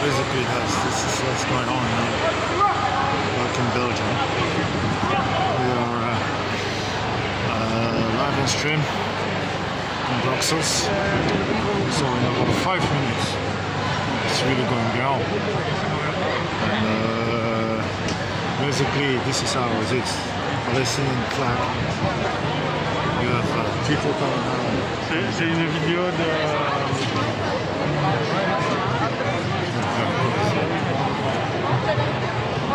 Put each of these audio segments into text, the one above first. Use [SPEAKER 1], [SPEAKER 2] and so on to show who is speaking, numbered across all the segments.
[SPEAKER 1] basically that's this is what's going on now. Back in Belgium. We are uh, uh, live on stream in Brussels. So in about five minutes it's really going down. And uh, basically this is how it is. Palestinian flag. You have uh, people coming out.
[SPEAKER 2] C'est une vidéo de.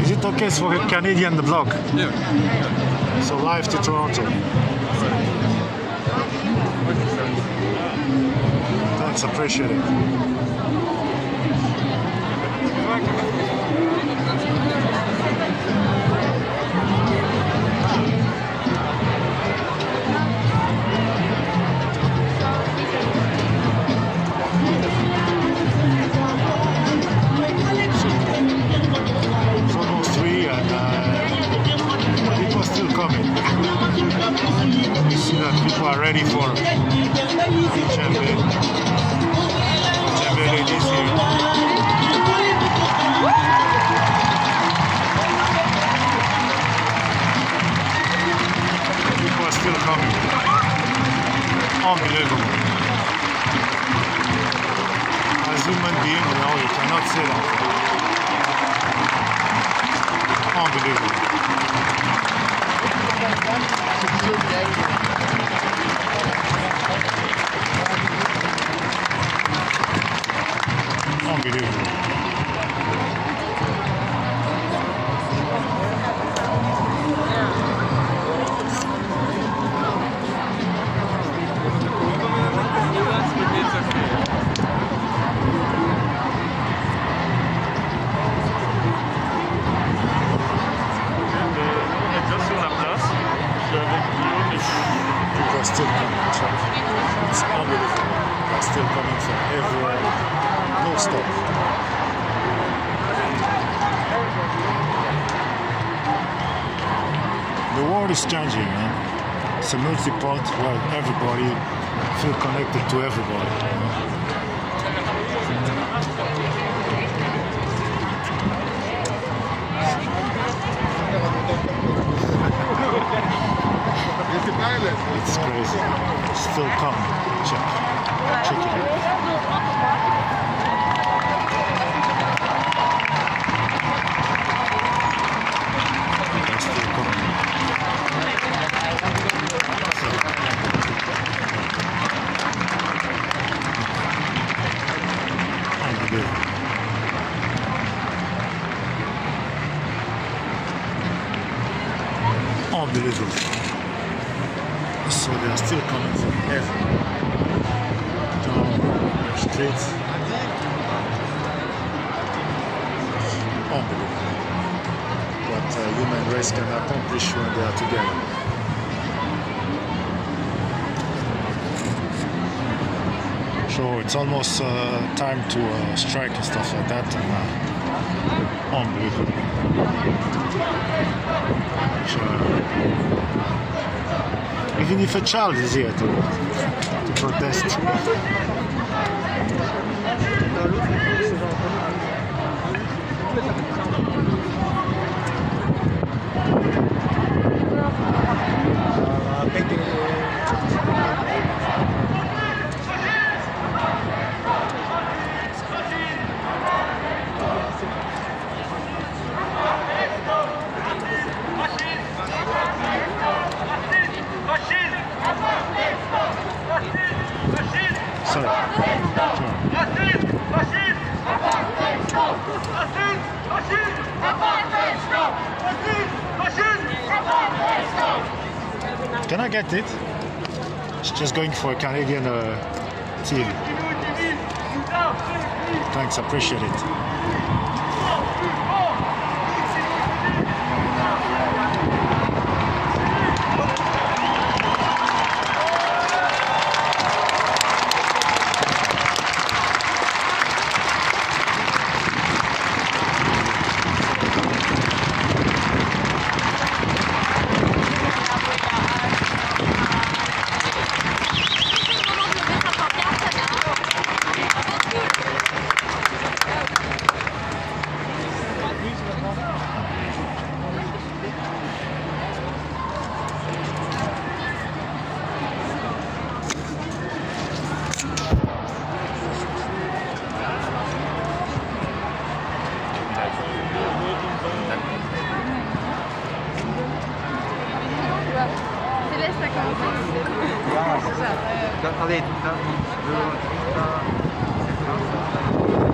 [SPEAKER 1] Is it okay for a Canadian vlog?
[SPEAKER 2] Yeah.
[SPEAKER 1] So live to Toronto. Thanks, appreciate ready for here. People are still coming. Unbelievable. As human being, you know, you cannot say that. Unbelievable. It's. They're still coming from everywhere. No stop. The world is changing, man. It's a multi-pod where everybody feel connected to everybody. you know. It's crazy. Still coming. Out. They're still coming. Unbelievable. So they are still coming from everywhere. The. Unbelievable. What uh, human race can accomplish when they are together. So it's almost uh, time to uh, strike and stuff like that. And, uh, unbelievable. So, even if a child is here to, to protest. Can I get it? It's just going for a Canadian uh, team. Thanks, appreciate it.
[SPEAKER 3] だ、あれ、
[SPEAKER 4] だ、いつ、だ、いつ、だ、い、だ、い、い、